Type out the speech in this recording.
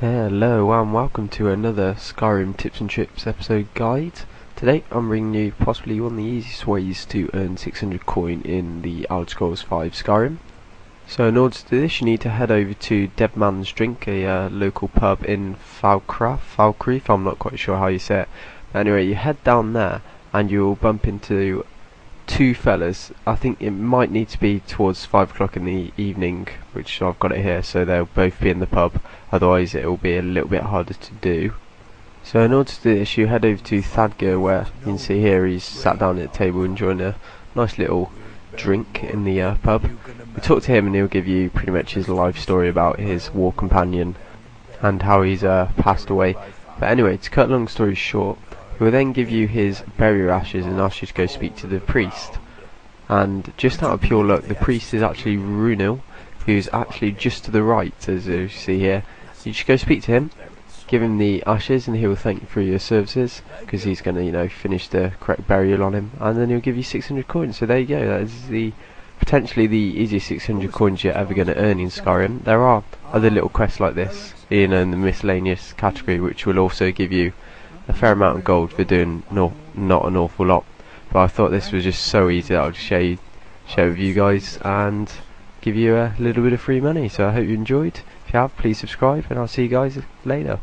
Hello and welcome to another Skyrim Tips and Trips episode guide. Today I'm bringing you possibly one of the easiest ways to earn 600 coin in the Elder Scrolls 5 Skyrim. So in order to do this you need to head over to Dead Man's Drink, a uh, local pub in Falcra, Falcrief, I'm not quite sure how you say it. But anyway, you head down there and you'll bump into two fellas. I think it might need to be towards five o'clock in the evening, which I've got it here, so they'll both be in the pub. Otherwise, it will be a little bit harder to do. So in order to do this, you head over to Thadgeir, where you can see here he's sat down at a table enjoying a nice little drink in the uh, pub. We talk to him, and he'll give you pretty much his life story about his war companion and how he's uh, passed away. But anyway, to cut long story short, he will then give you his burial ashes and ask you to go speak to the priest. And just out of pure luck, the priest is actually Runil, who's actually just to the right, as you see here. You just go speak to him, give him the ashes, and he will thank you for your services, because he's going to, you know, finish the correct burial on him, and then he'll give you 600 coins. So there you go. That is the potentially the easiest 600 coins you're ever going to earn in Skyrim. There are other little quests like this in, in the miscellaneous category, which will also give you a fair amount of gold for doing no, not an awful lot. But I thought this was just so easy that I'll just share, share with you guys and give you a little bit of free money. So I hope you enjoyed. If you have, please subscribe and I'll see you guys later.